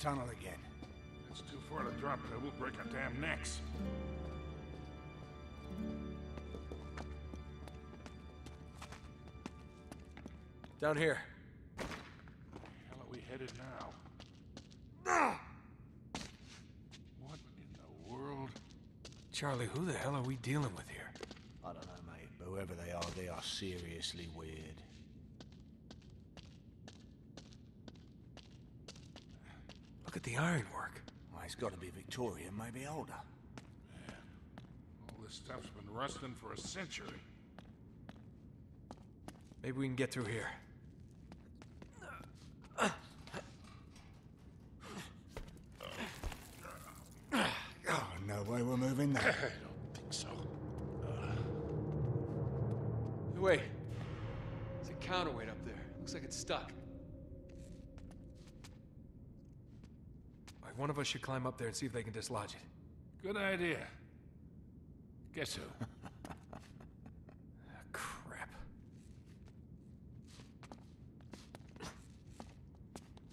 tunnel again. It's too far to drop there. We'll break our damn necks. Down here. Hell are we headed now? What in the world? Charlie, who the hell are we dealing with here? I don't know, mate, but whoever they are, they are seriously weird. Look at the ironwork. Well, it's got to be Victorian, maybe older. All this stuff's been rusting for a century. Maybe we can get through here. Oh, no way we're moving that. I don't think so. Wait. There's a counterweight up there. Looks like it's stuck. One of us should climb up there and see if they can dislodge it. Good idea. Guess who? Ah, crap.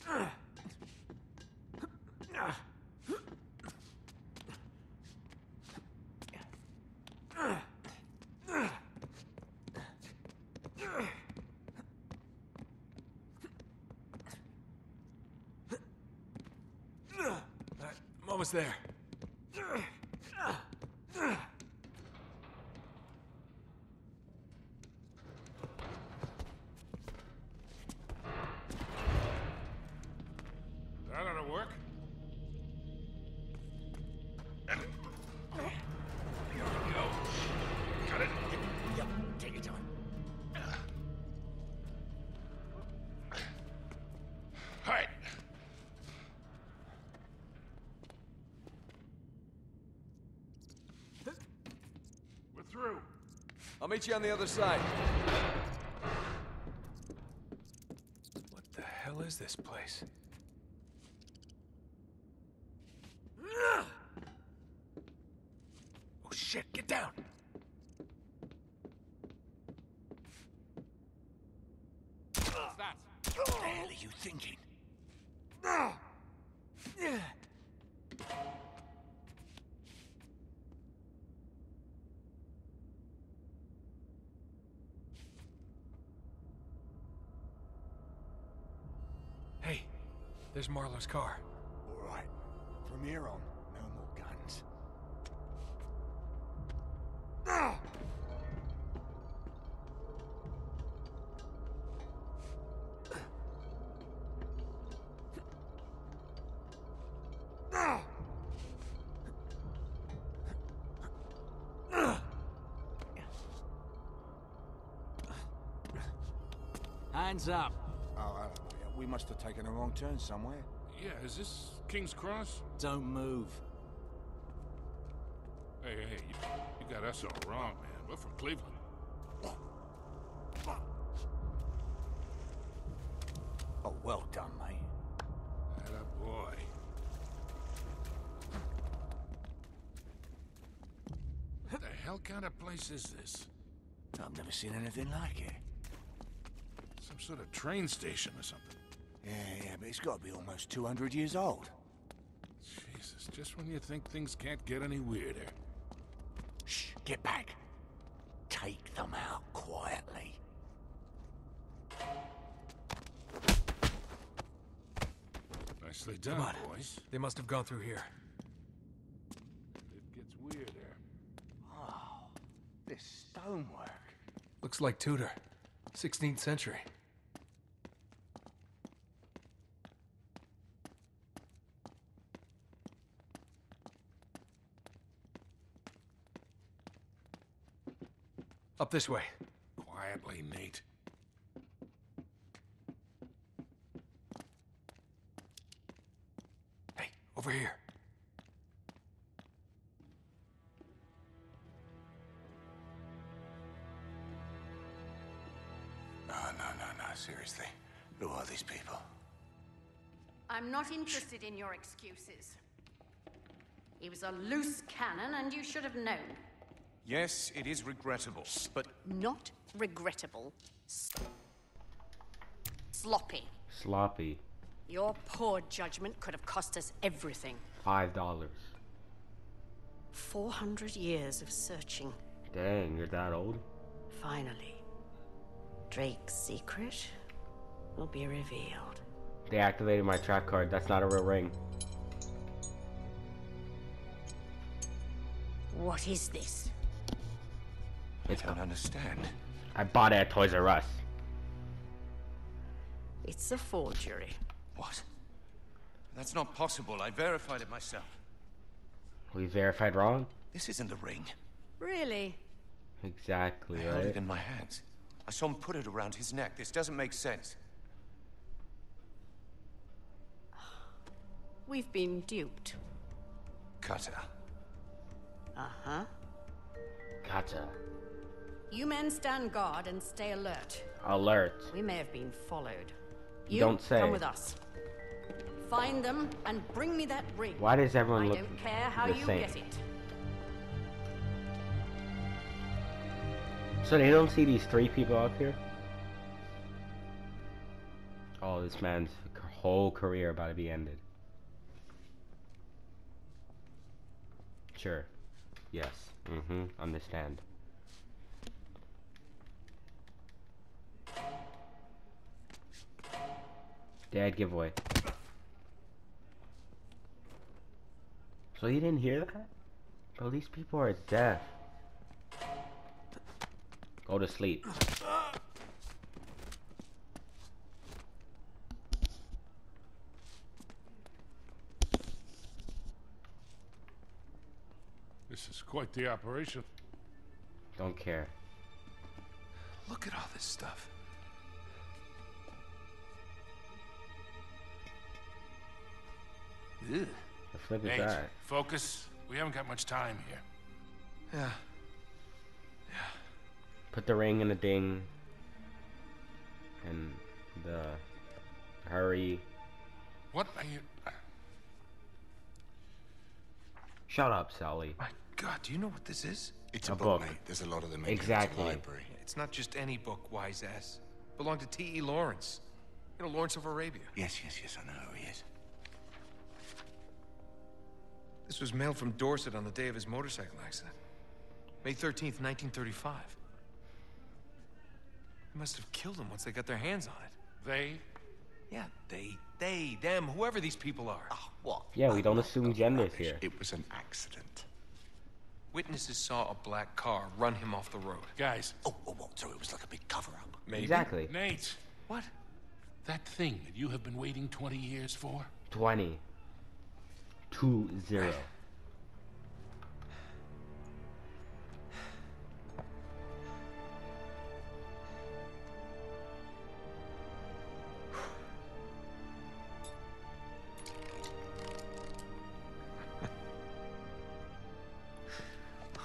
All right, I'm there. I'll meet you on the other side. What the hell is this place? Oh shit, get down! What the hell are you thinking? Hey, there's Marlowe's car. All right, from here on, no more guns. Hands up. We must have taken a wrong turn somewhere. Yeah, is this King's Cross? Don't move. Hey, hey, you, you got us all wrong, man. We're from Cleveland. Oh, well done, mate. Atta boy. What the hell kind of place is this? I've never seen anything like it. Some sort of train station or something. Yeah, yeah, but it's got to be almost 200 years old. Jesus, just when you think things can't get any weirder. Shh, get back. Take them out quietly. Nicely done, Come on. boys. They must have gone through here. It gets weirder. Oh, this stonework. Looks like Tudor. 16th century. Up this way. Quietly, Nate. Hey, over here. No, no, no, no, seriously. Who are these people? I'm not interested in your excuses. He was a loose cannon, and you should have known. Yes, it is regrettable, but Not regrettable. S- sloppy. Sloppy. Your poor judgment could have cost us everything. Five dollars. 400 years of searching. Dang, you're that old? Finally, Drake's secret will be revealed. They activated my trap card. That's not a real ring. What is this? I don't understand. I bought it at Toys R Us. It's a forgery. What? That's not possible. I verified it myself. We verified wrong? This isn't the ring. Really? Exactly, I held it in my hands. I saw him put it around his neck. This doesn't make sense. We've been duped. Cutter. Uh-huh. Gotcha. You men stand guard and stay alert. Alert. We may have been followed. You don't say. Come with us. Find them and bring me that ring. Why does everyone I look don't care how the you same? get it. So they don't see these three people up here? Oh, this man's whole career about to be ended. Sure. Yes. Mm-hmm. Understand. Dad giveaway. So you didn't hear that? Bro, these people are deaf. Go to sleep. This is quite the operation. Don't care. Look at all this stuff. Ugh. The flip is Nate, that? focus. We haven't got much time here. Yeah. Yeah. Put the ring in the ding. And the hurry. What are you... Shut up, Sally. My God, do you know what this is? It's A a, book. book, mate. There's a lot of them in Exactly. the library. It's not just any book, wise ass. Belonged to T.E. Lawrence. You know, Lawrence of Arabia. Yes, yes, yes, I know who he is. This was mailed from Dorset on the day of his motorcycle accident. May 13th, 1935. They must have killed him once they got their hands on it. They? Yeah, they, they, them, whoever these people are. Oh, what? Yeah, we Oh, don't assume no, genders rubbish. here. It was an accident. Witnesses saw a black car run him off the road. Guys, Oh, oh, oh what? So it was like a big cover-up. Maybe. Exactly. Nate, What? that thing that you have been waiting 20 years for? 20. Two zero.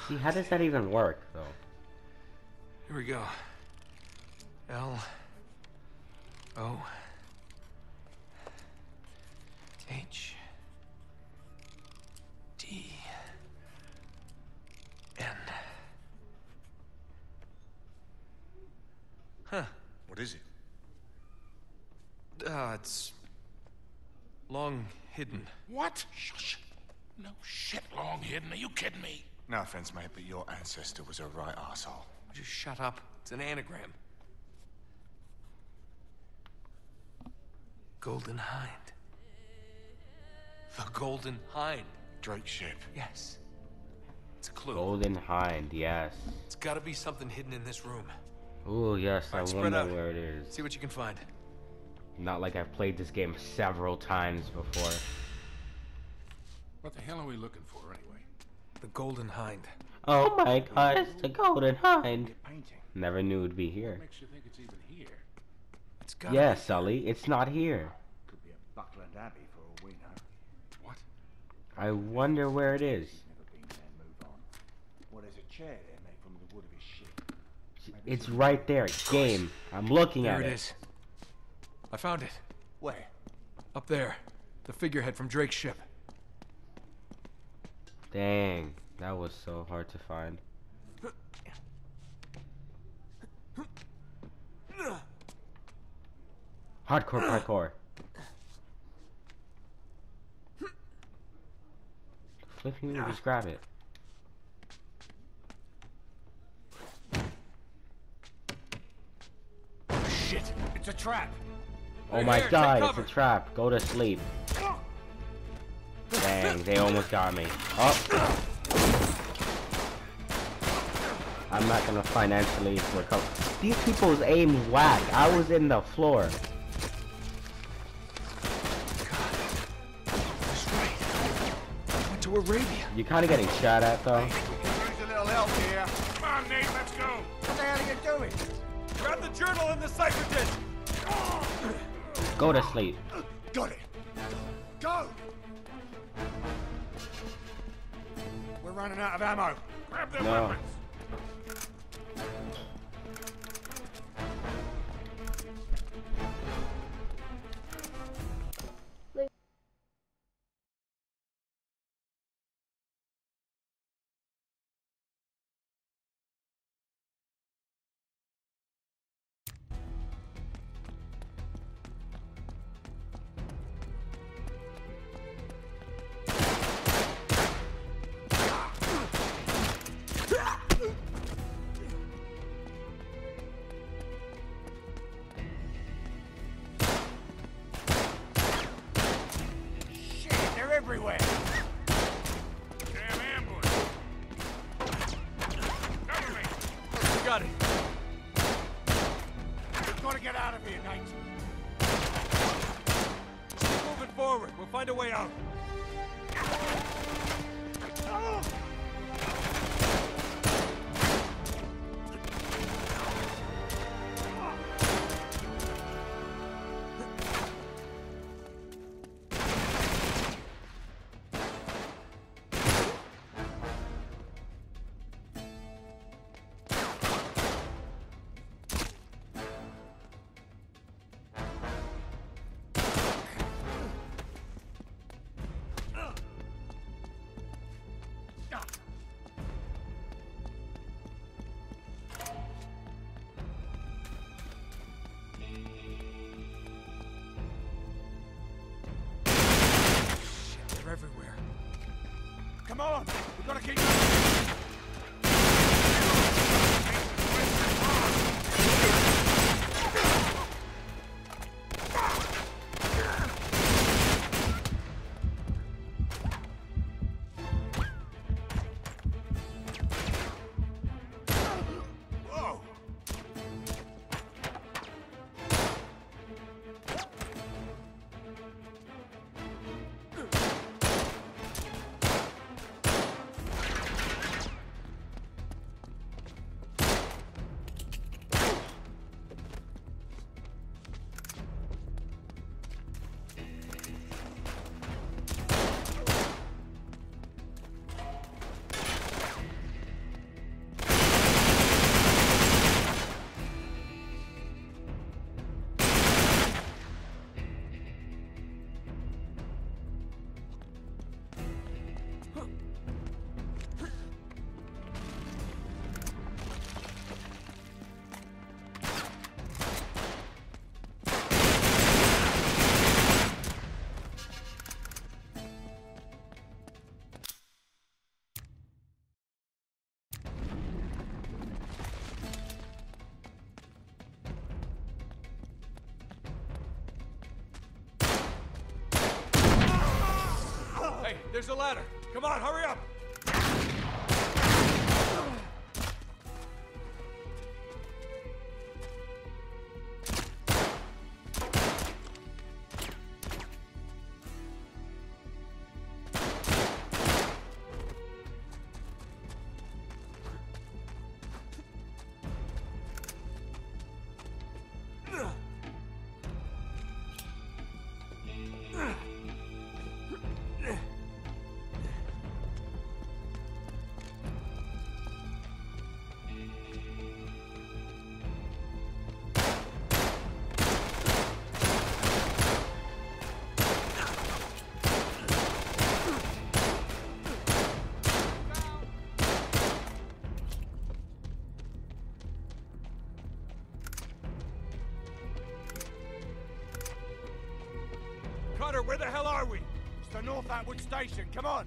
See, how does that even work, though? Here we go. L O H What is it? Uh, it's long hidden. What? Shush. No shit, long hidden. Are you kidding me? No offense, mate, but your ancestor was a right asshole. Just shut up. It's an anagram. Golden Hind. The Golden Hind. Drake ship. Yes. It's a clue. Golden Hind, yes. It's gotta be something hidden in this room. Ooh, yes, I wonder out. where it is. See what you can find. Not like I've played this game several times before. What the hell are we looking for, anyway? The Golden Hind. Oh my god, it's the Golden Hind. Never knew it'd be here. Makes you think it's even here. It's gotta Yeah, be- Sully, it's not here. Could be a Buckland Abbey for all we know. What? I wonder where it is. It's right there. Game. I'm looking there at it. There it is. I found it. Where? Up there. The figurehead from Drake's ship. Dang. That was so hard to find. Hardcore parkour. Flip me just grab it. It's a trap! Oh my here, god, it's a trap. Go to sleep. Dang, they almost got me. Oh. I'm not gonna financially recover. These people's aim whack. I was in the floor. That's right. I went to Arabia. You're kind of getting shot at though. Needs a little help here. Come on, Nate, let's go. What the hell are you doing? Grab the journal and the cipher disc! Go to sleep. Got it. Go! We're running out of ammo. Grab their No. weapons. Find a way out. We've there's a ladder. Come on, hurry up! Where the hell are we? It's the North Atwood Station. Come on.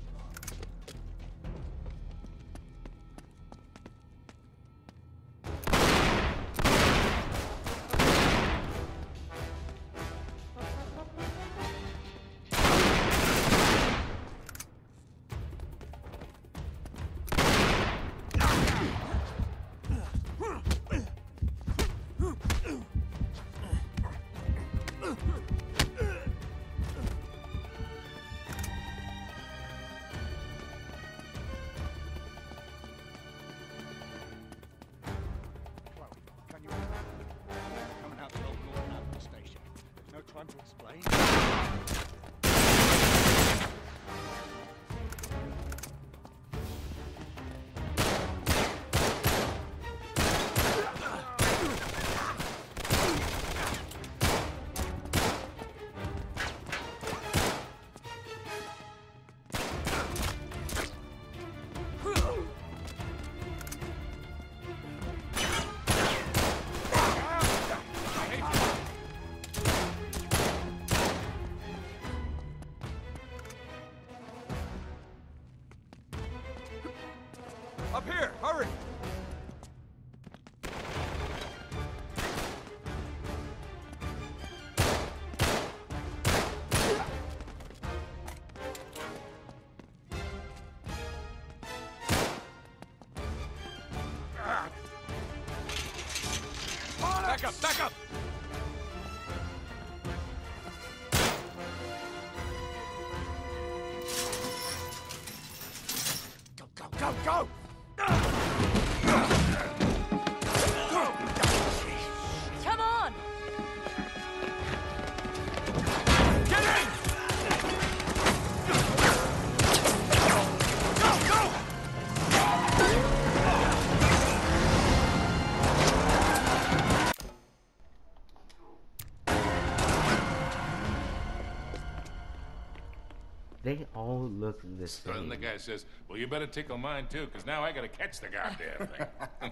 All look the So then the guy says, Well, you better tickle mine too, because now I gotta catch the goddamn thing.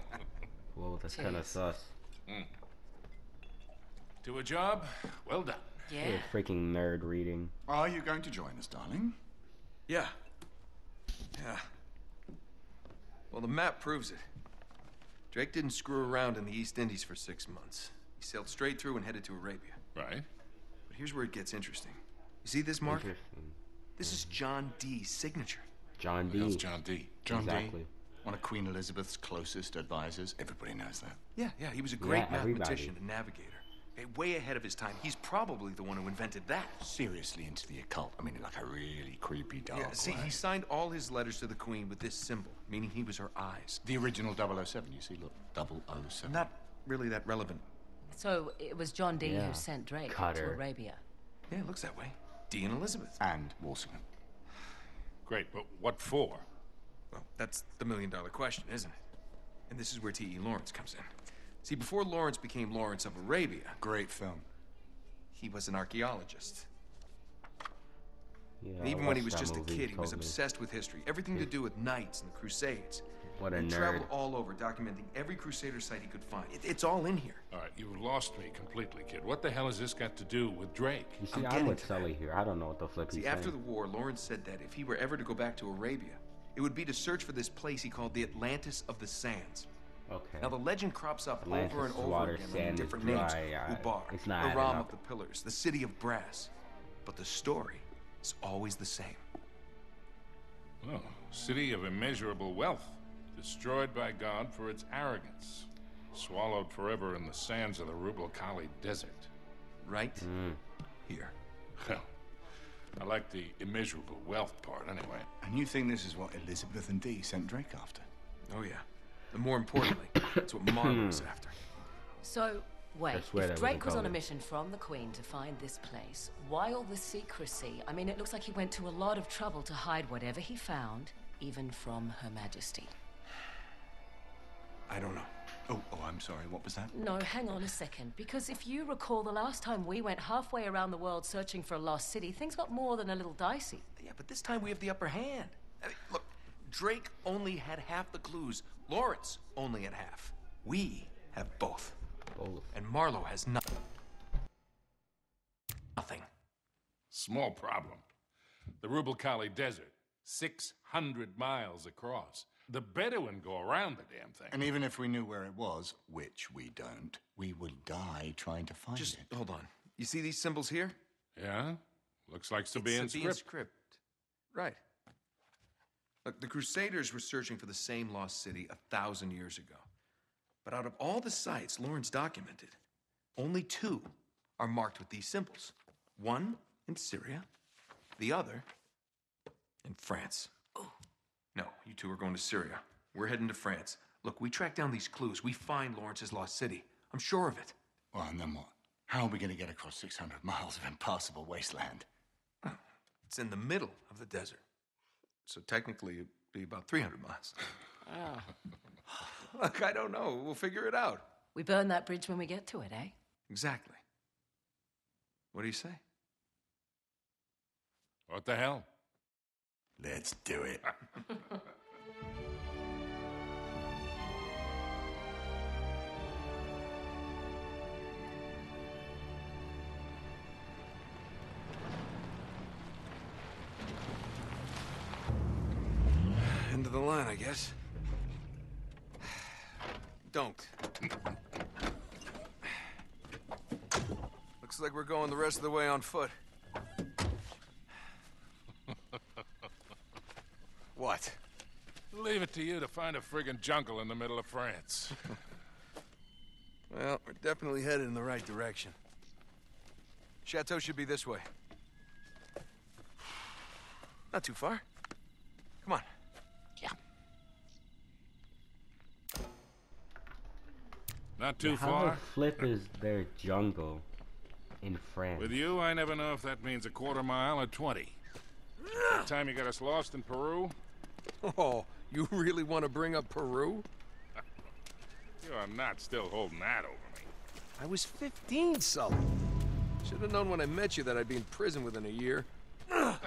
Whoa, that's kind of sus. Hmm. to a job, well done. Yeah. You're a freaking nerd reading. Are you going to join us, darling? Yeah. Yeah. Well, the map proves it. Drake didn't screw around in the East Indies for six months. He sailed straight through and headed to Arabia. Right? But here's where it gets interesting. You see this mark? Interesting. This is John Dee's signature. John Dee. Hell's John Dee. John exactly. Dee, one of Queen Elizabeth's closest advisors. Everybody knows that. Yeah, yeah, he was a great Yeah, everybody. mathematician and navigator. Eh, Way ahead of his time. He's probably the one who invented that. Seriously into the occult. I mean, like a really creepy dark Yeah, see, way. he signed all his letters to the Queen with this symbol, meaning he was her eyes. The original 007, you see, look. 007. Not really that relevant. So it was John Dee Yeah. who sent Drake Cutter. to Arabia. Yeah, it looks that way. Dee and Elizabeth. And Walsingham. Great, but what for? Well, that's the million dollar question, isn't it? And this is where T.E. Lawrence comes in. See, before Lawrence became Lawrence of Arabia, Great film. he was an archaeologist. Yeah, And even when he was just a kid, he was told me. obsessed with history. Everything to do with knights and the Crusades. What a and nerd. traveled all over, documenting every Crusader site he could find. It, it's all in here. All right, you've lost me completely, kid. What the hell has this got to do with Drake? You see, I'm I'm, with to that. Sully here. I don't know what the flip he's See, after saying. the war, Lawrence said that if he were ever to go back to Arabia, it would be to search for this place he called the Atlantis of the Sands. Okay. Now the legend crops up Atlantis over and over water, again sand under different names. dry, uh, Ubar, it's not the Iram of the Pillars, the City of Brass. But the story is always the same. Oh, city of immeasurable wealth, destroyed by God for its arrogance, swallowed forever in the sands of the Rub' al Khali Desert. Right? Hmm. Here. Well, I like the immeasurable wealth part anyway. And you think this is what Elizabeth and Dee sent Drake after? Oh yeah. And more importantly, that's what Marlowe's after. So, wait, if Drake was on a mission from the Queen to find this place, why all the secrecy? I mean, it looks like he went to a lot of trouble to hide whatever he found, even from Her Majesty. I don't know. Oh, oh, I'm sorry. What was that? No, hang on a second. Because if you recall, the last time we went halfway around the world searching for a lost city, things got more than a little dicey. Yeah, but this time we have the upper hand. I mean, look, Drake only had half the clues. Lawrence only had half. We have both. Both. And Marlowe has nothing. Nothing. Small problem. The Rubel Kali Desert, 600 miles across. The Bedouin go around the damn thing. And even if we knew where it was, which we don't, we would die trying to find Just it. Just hold on. You see these symbols here? Yeah? Looks like Sabaean It's Sabaean script. script. Right. Look, the Crusaders were searching for the same lost city a thousand years ago. But out of all the sites Lawrence documented, only two are marked with these symbols. One in Syria, the other in France. No, you two are going to Syria. We're heading to France. Look, we track down these clues. We find Lawrence's lost city. I'm sure of it. Well, and then what? How are we going to get across 600 miles of impassable wasteland? It's in the middle of the desert. So technically, it'd be about 300 miles. Look, I don't know. We'll figure it out. We burn that bridge when we get to it, eh? Exactly. What do you say? What the hell? Let's do it. End of the line, I guess. don't. Looks like we're going the rest of the way on foot. What? Leave it to you to find a friggin' jungle in the middle of France. Well, we're definitely headed in the right direction. Chateau should be this way. Not too far. Come on. Yeah. Not too How far. the flip is there jungle in France? With you, I never know if that means a quarter mile or 20. That time you got us lost in Peru, Oh, you really want to bring up Peru? you are not still holding that over me. I was 15, Sully. Should have known when I met you that I'd be in prison within a year.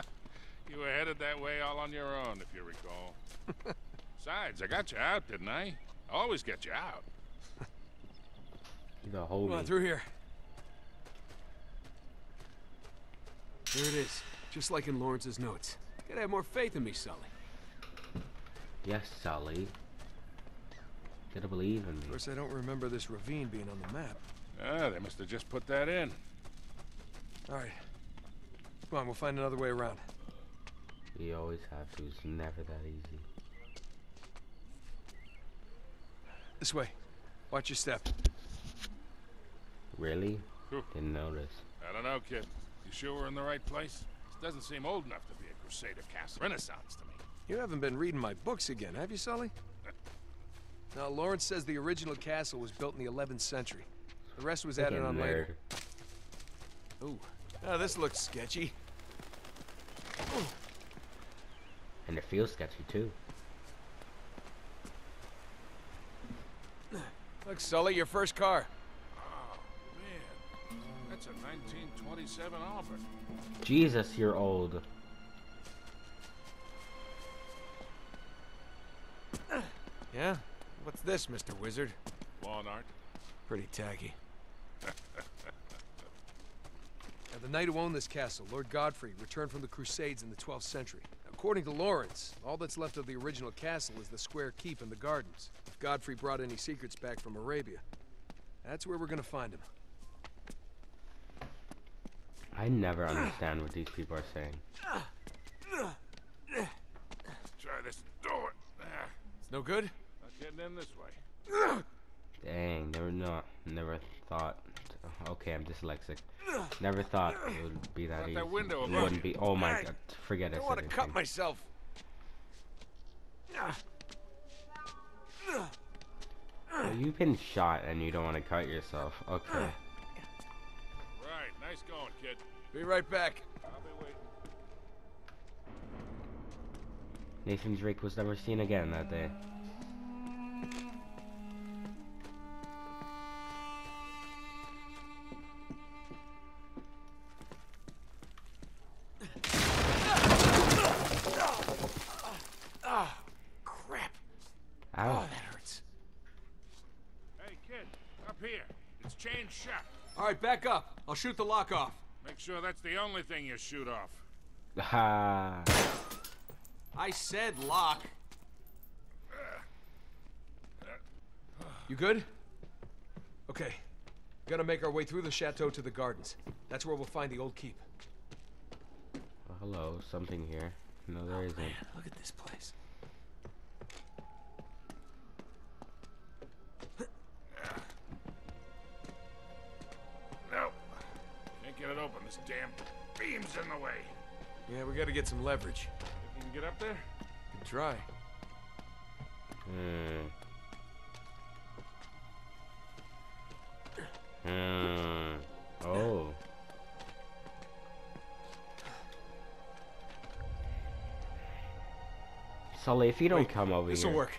You were headed that way all on your own, if you recall. Besides, I got you out, didn't I? I always get you out. The Come holy. on, through here. There it is, just like in Lawrence's notes. You Gotta have more faith in me, Sully. Yes, Sully. Gotta believe in me. Of course, I don't remember this ravine being on the map. Ah, they must have just put that in. All right. Come on, we'll find another way around. We always have to. It's never that easy. This way. Watch your step. Really? Whew. Didn't notice. I don't know, kid. You sure we're in the right place? This doesn't seem old enough to be a Crusader castle. Renaissance to me. You haven't been reading my books again, have you, Sully? Now, Lawrence says the original castle was built in the 11th century. The rest was added on nerd. later. Ooh. Now, this looks sketchy. And it feels sketchy too. Look, Sully, your first car. Oh, man. That's a 1927 Auburn. Jesus, you're old. Yeah? What's this, Mr. Wizard? Lawn art. Pretty tacky. now, the knight who owned this castle, Lord Godfrey, returned from the Crusades in the 12th century. According to Lawrence, all that's left of the original castle is the square keep and the gardens. If Godfrey brought any secrets back from Arabia, that's where we're gonna find him. I never understand what these people are saying. Try this door. It's no good? Not getting in this way. Dang, never not, never thought. Okay, I'm dyslexic. Never thought it would be that Got easy. that window it wouldn't you. be. Oh my god, forget I I want to cut myself. Well, you've been shot and you don't want to cut yourself. Okay. Right, nice going, kid. Be right back. I'll be waiting. Nathan Drake was never seen again that day. Shoot the lock off. Make sure that's the only thing you shoot off. Ha. I said lock. You good? Okay. Gotta make our way through the chateau to the gardens. That's where we'll find the old keep. Well, hello, something here. No, there there isn't. look at this place. We gotta get some leverage. You can get up there? Can try. Hmm. Hmm. Oh. Sully, if you don't Wait, come over This'll here. work.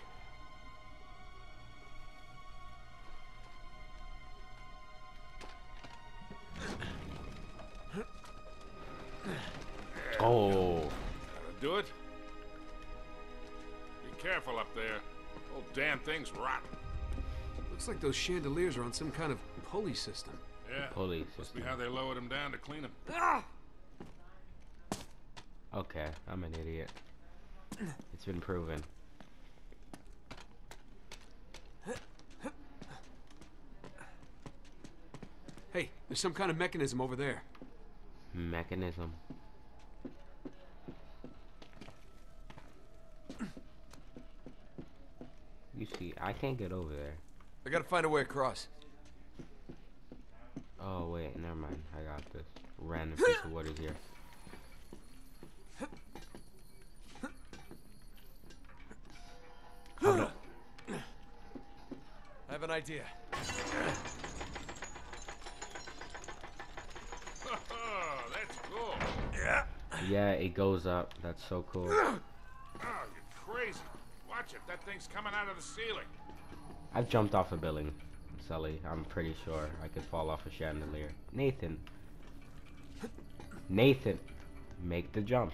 Looks like those chandeliers are on some kind of pulley system. Yeah, pulley system. must be how they lowered them down to clean them. Ah! Okay, I'm an idiot. It's been proven. Hey, there's some kind of mechanism over there. Mechanism. You see, I can't get over there. I gotta find a way across. Oh wait, never mind. I got this. Random piece of wood is here. I have an idea. That's cool. Yeah, it goes up. That's so cool. Oh, you're crazy. Watch it. That thing's coming out of the ceiling. I've jumped off a building, Sully. I'm pretty sure I could fall off a chandelier. Nathan. Nathan, make the jump.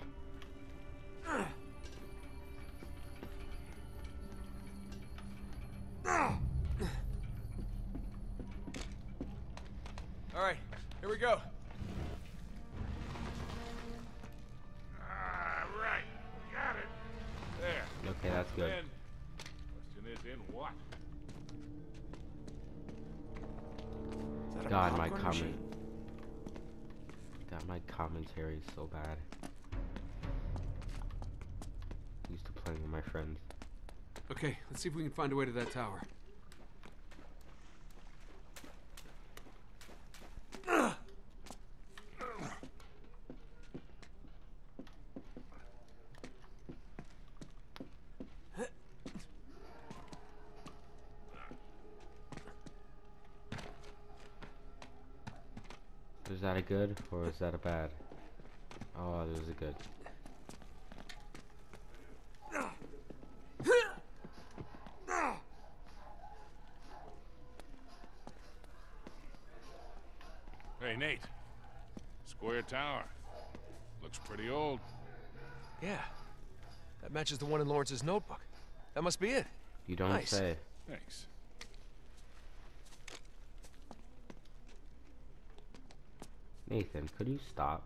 If we can find a way to that tower. Is that a good or is that a bad? Oh, this is a good. Hey, Nate. Square Tower. Looks pretty old. Yeah. That matches the one in Lawrence's notebook. That must be it. You don't Nice. say. Thanks. Nathan, could you stop?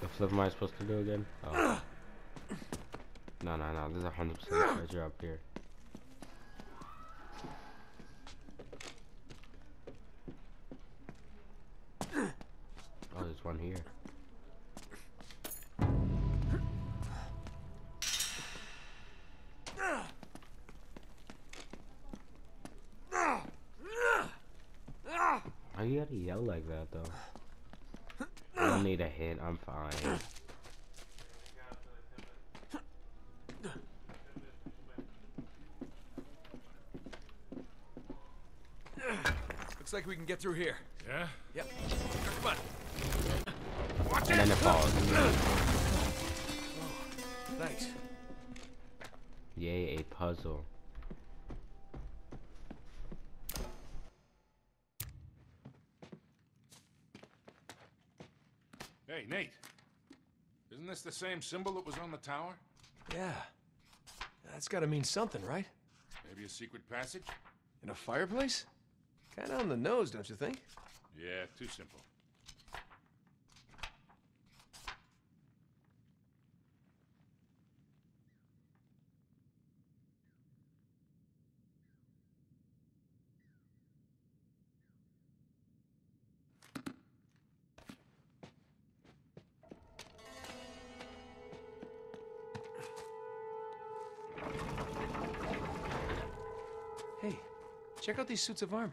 The flip am I supposed to do again? Oh. No, no, no. There's a hundred percent treasure up here. Through here. Yeah? Yep. Come on. Watch And then it falls. Oh, thanks. Yay, a puzzle. Hey, Nate. Isn't this the same symbol that was on the tower? Yeah. That's gotta mean something, right? Maybe a secret passage? In a fireplace? Kinda on the nose, don't you think? Yeah, too simple. Hey, check out these suits of armor.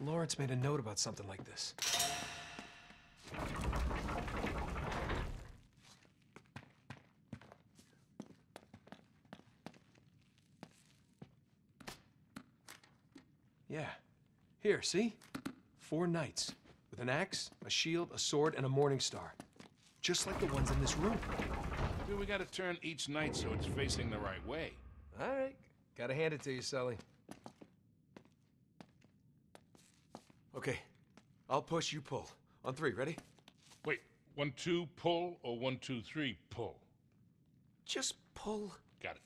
Wait, Lawrence made a note about something like this. Yeah. Here, see? Four knights. With an axe, a shield, a sword, and a morning star. Just like the ones in this room. Maybe we gotta turn each knight so it's facing the right way. All right. Gotta hand it to you, Sully. I'll push, you pull. On three, ready? Wait, one, two, pull, or one, two, three, pull? Just pull. Got it.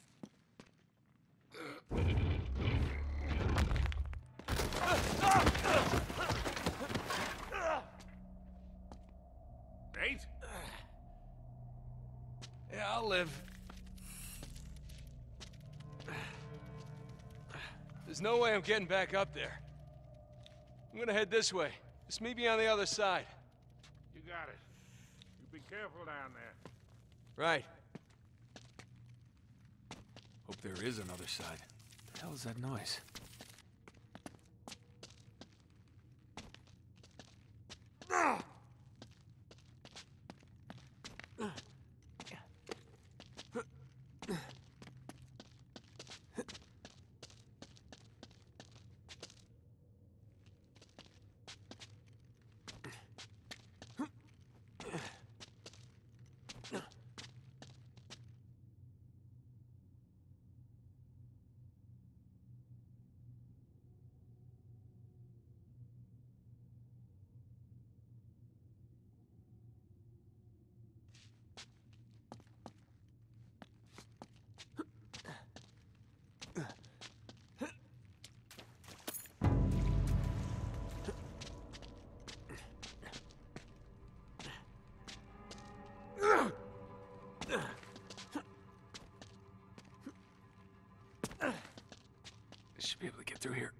Eight? Yeah, I'll live. There's no way I'm getting back up there. I'm gonna head this way. Just meet me on the other side. You got it. You be careful down there. Right. Hope there is another side. What The hell is that noise? Should be able to get through here.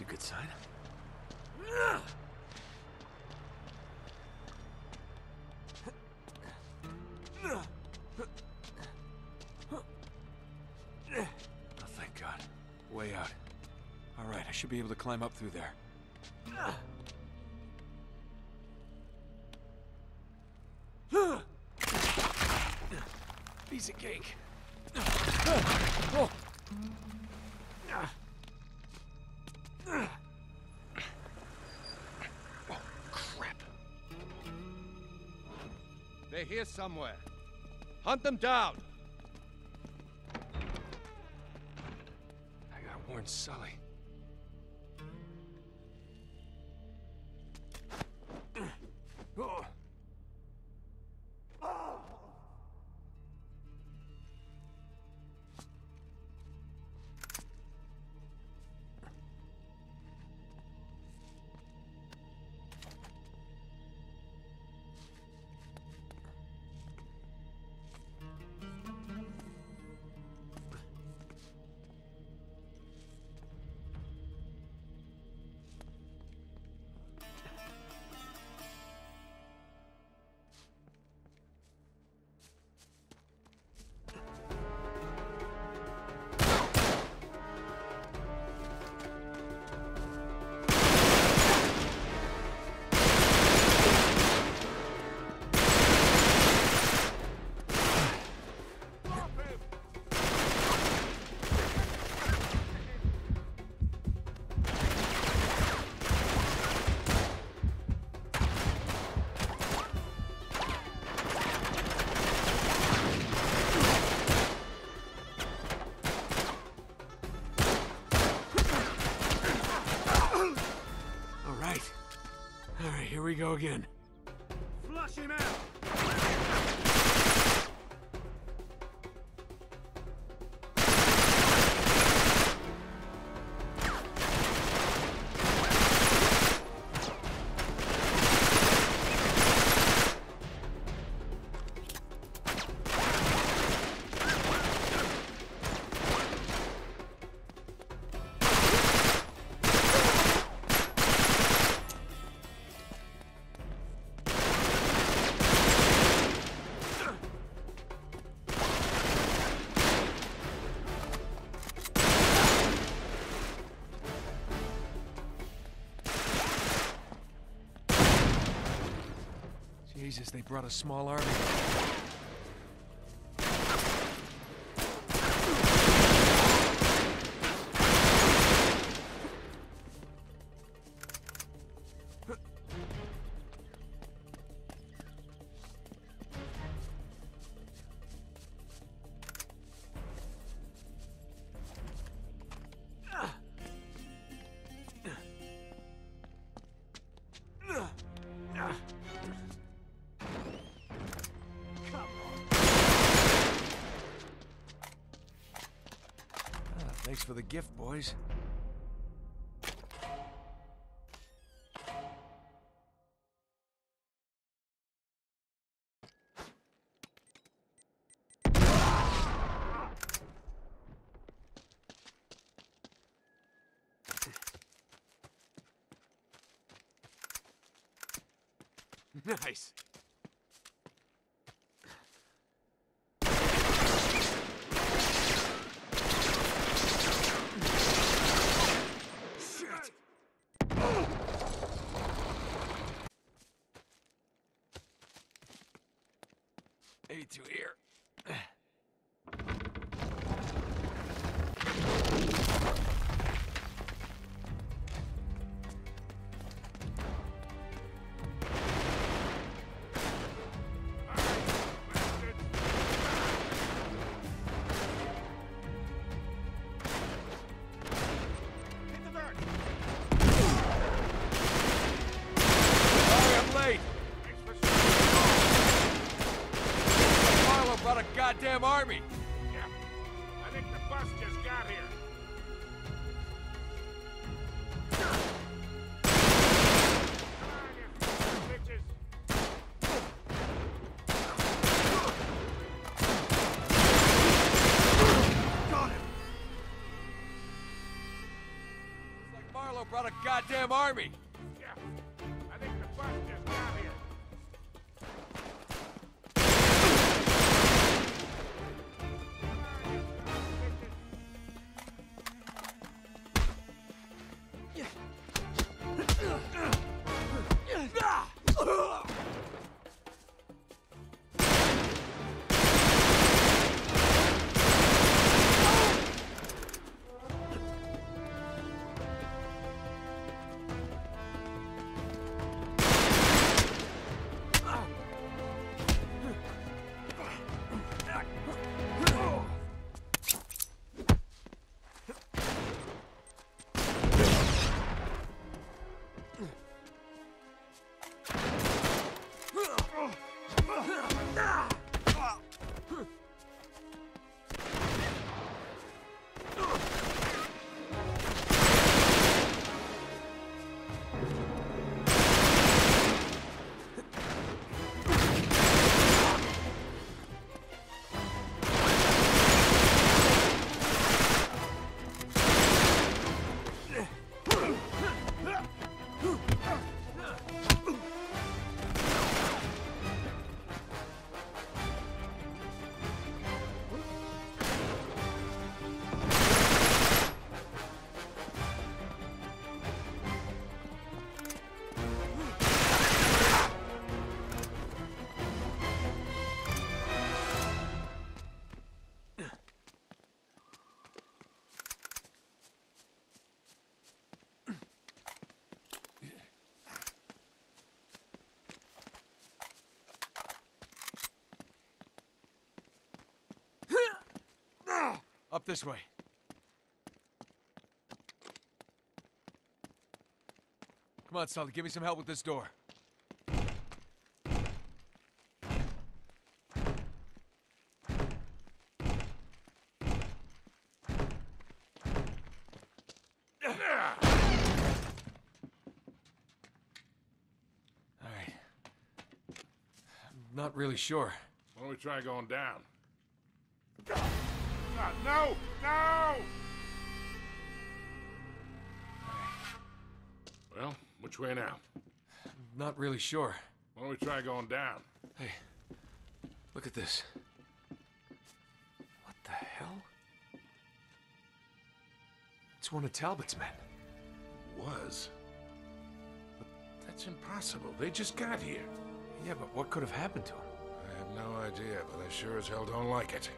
That's a good sign. Oh, thank God. Way out. All right, I should be able to climb up through there. Here somewhere. Hunt them down. I gotta warn Sully. Again. Jesus, they brought a small army. For the gift, boys. Nice. Army. Up this way. Come on, Sully, give me some help with this door. All right. I'm not really sure. Why don't we try going down? Ah, no! No! Well, which way now? Not really sure. Why don't we try going down? Hey, look at this. What the hell? It's one of Talbot's men. Was. But that's impossible. They just got here. Yeah, but what could have happened to him? I have no idea, but I sure as hell don't like it.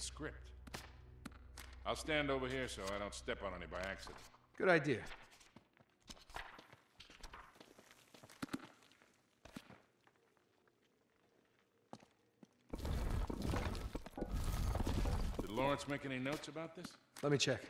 Script. I'll stand over here so I don't step on any by accident. Good idea. Did Lawrence make any notes about this? Let me check.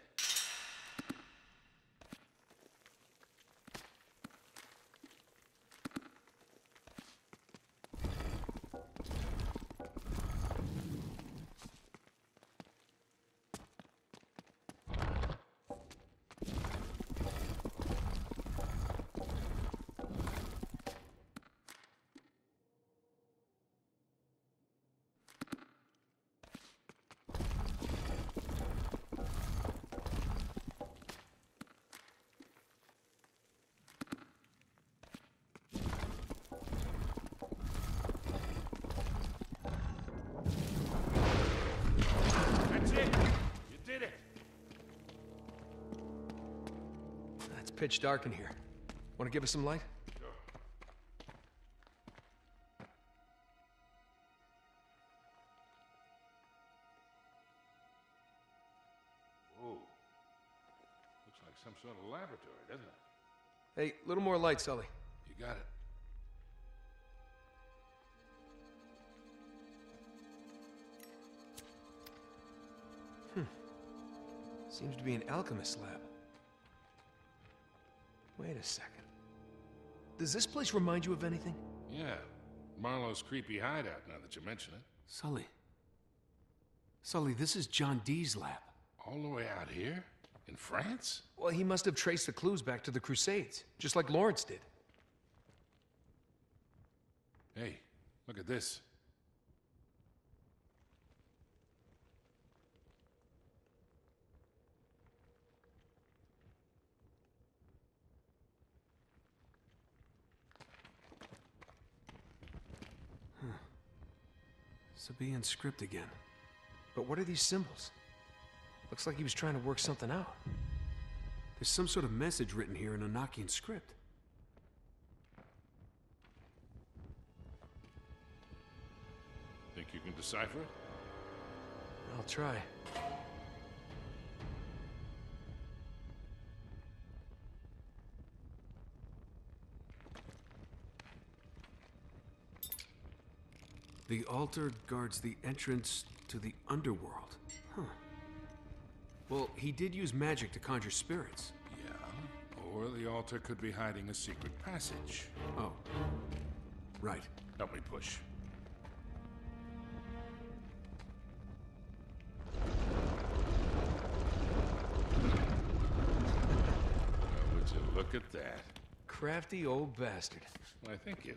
Pitch dark in here. Want to give us some light? Whoa. Looks like some sort of laboratory, doesn't it? Hey, a little more light, Sully. You got it. Hmm. Seems to be an alchemist lab. Wait a second. Does this place remind you of anything? Yeah. Marlowe's creepy hideout, now that you mention it. Sully. Sully, this is John Dee's lab. All the way out here? In France? Well, he must have traced the clues back to the Crusades, just like Lawrence did. Hey, look at this. Sabaean script again. But what are these symbols? Looks like he was trying to work something out. There's some sort of message written here in Enochian script. Think you can decipher it? I'll try. The altar guards the entrance to the underworld. Huh. Well, he did use magic to conjure spirits. Yeah. Or the altar could be hiding a secret passage. Oh. Right. Help me push. Well, would you look at that? Crafty old bastard. Why, thank you.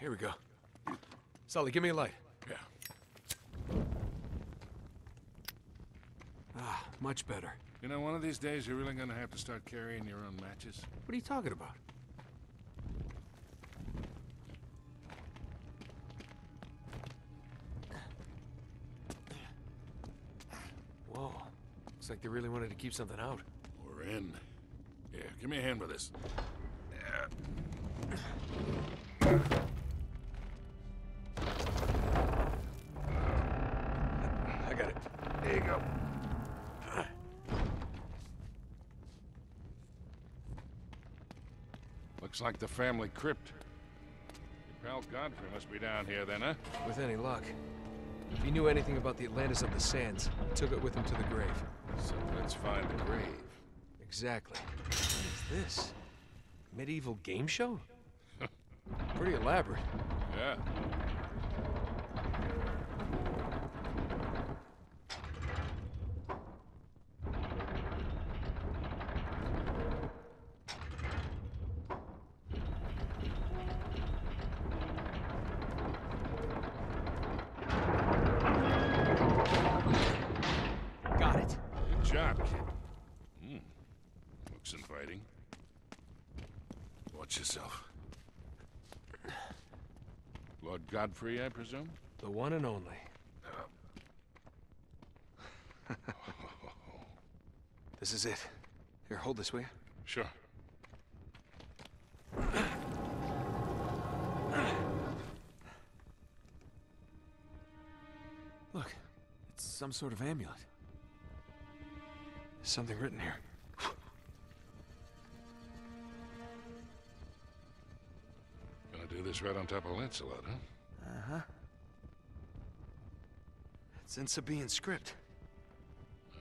Here we go. Sully, give me a light. Yeah. Ah, much better. You know, one of these days you're really gonna have to start carrying your own matches. What are you talking about? Whoa. Looks like they really wanted to keep something out. We're in. Yeah, give me a hand with this. I Looks like the family crypt. Your pal Godfrey must be down here then, huh? With any luck. If he knew anything about the Atlantis of the Sands, he took it with him to the grave. So let's find the grave. Exactly. What is this? Medieval game show? Pretty elaborate. Yeah. Got it. fighting. Watch yourself. Godfrey, I presume? The one and only. this is it. Here, hold this, will you? Sure. Look, it's some sort of amulet. There's something written here. Gonna do this right on top of Lancelot, huh? Uh-huh. It's in Sabaean script.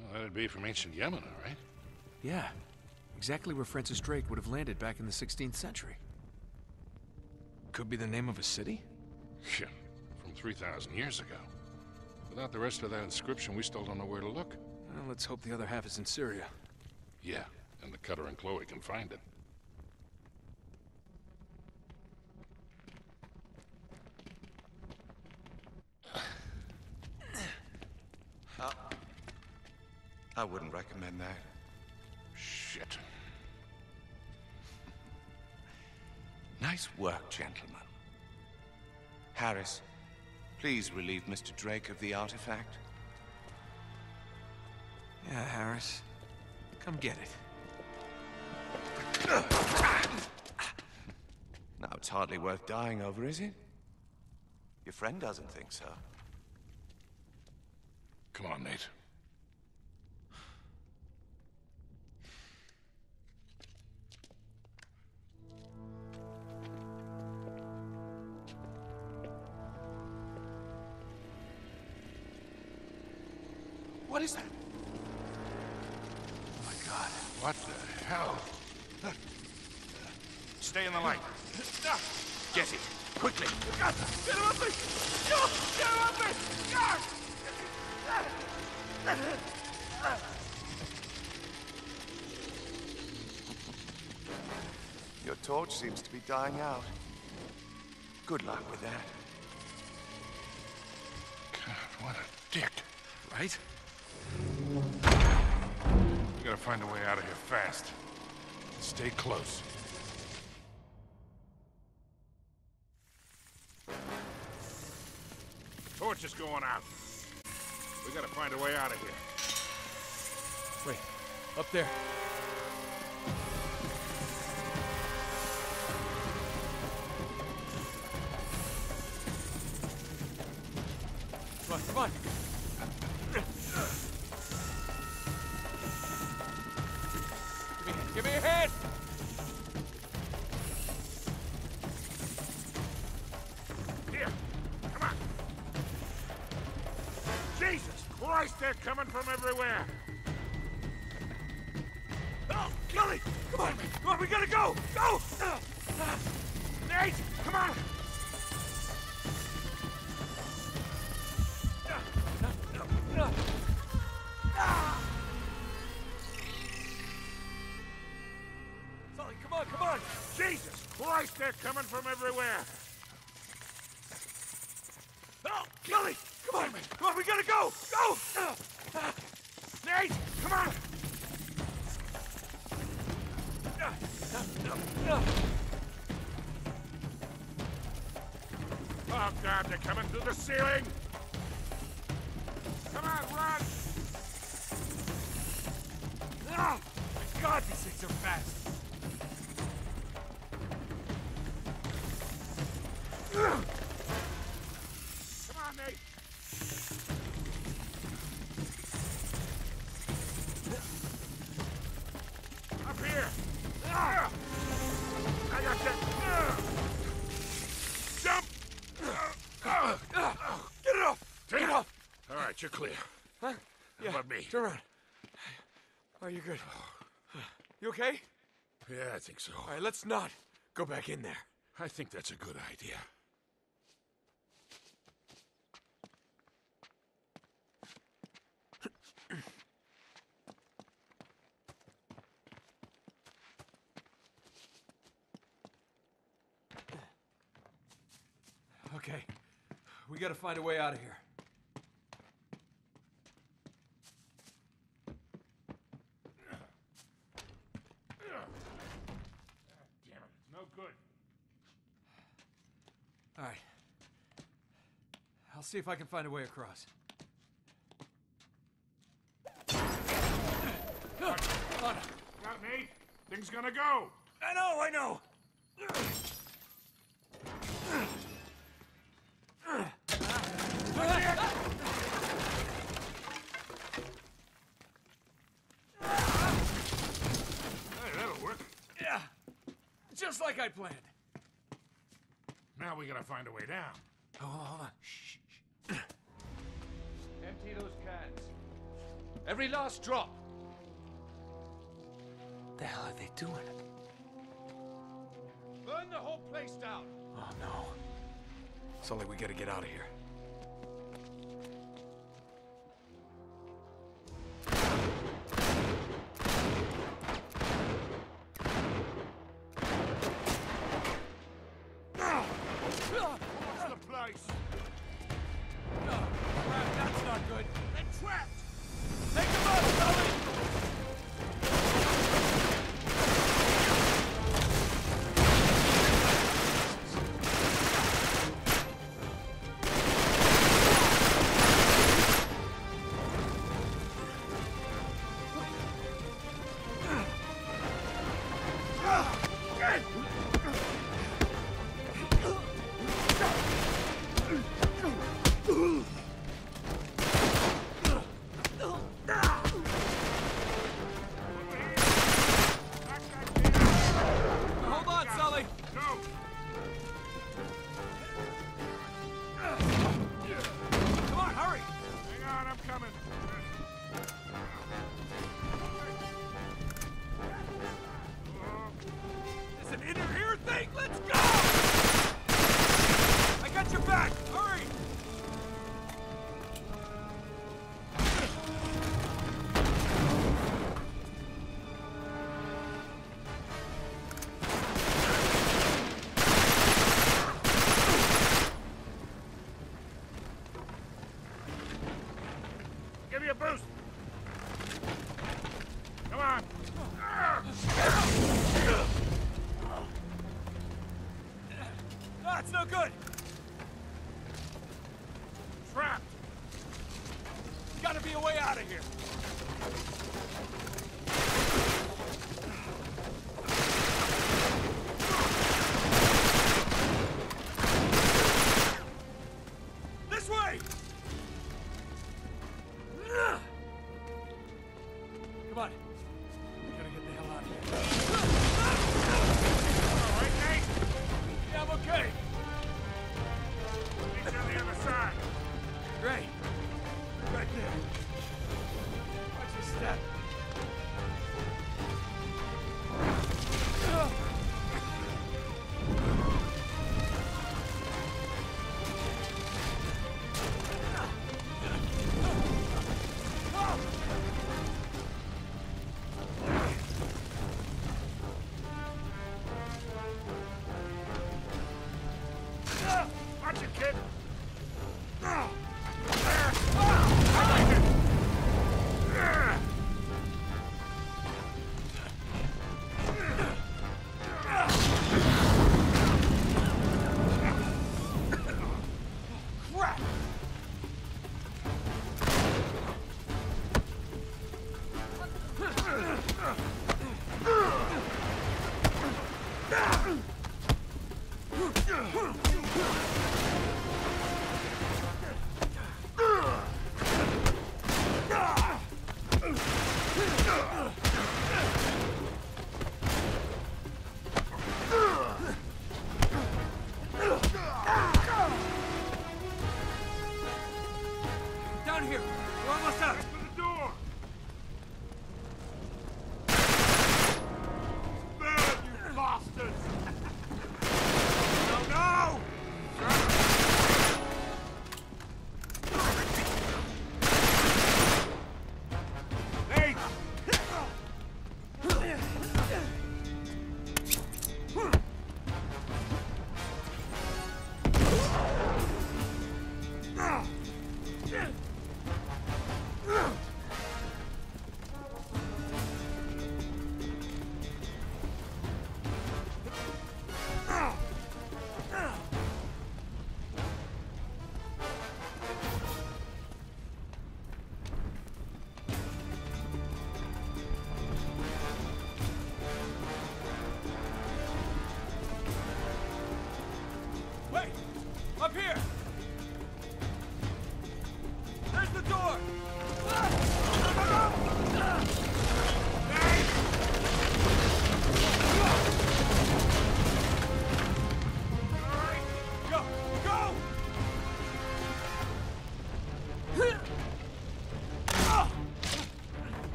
Well, that'd be from ancient Yemen, all right? Yeah. Exactly where Francis Drake would have landed back in the 16th century. Could be the name of a city? Yeah, from 3,000 years ago. Without the rest of that inscription, we still don't know where to look. Well, let's hope the other half is in Syria. Yeah, and the Cutter and Chloe can find it. Please relieve Mr. Drake of the artifact. Yeah, Harris. Come get it. Now, it's hardly worth dying over, is it? Your friend doesn't think so. Come on, Nate. Get it, quickly. Get him off me! Go! Get him off me! Go! Your torch seems to be dying out. Good luck with that. God, what a dick. Right? We gotta find a way out of here fast. Stay close. Is going out. We gotta find a way out of here. Wait, up there. God, these things are fast! Come on, Nate. Up here. I got you. Jump. Get it off! Take it off. All right, you're clear. Huh? How about me? Turn around. Are you good? Okay? Yeah, I think so. All right, let's not go back in there. I think that's a good idea. Okay. We gotta find a way out of here. All right. I'll see if I can find a way across. Got me? Thing's gonna go. I know, I know. Hey, that'll work. Yeah, just like I planned. Now we gotta find a way down. Oh, Every last drop. The hell are they doing? Burn the whole place down. Oh no. Sully, we gotta get out of here. Gotta be a way out of here!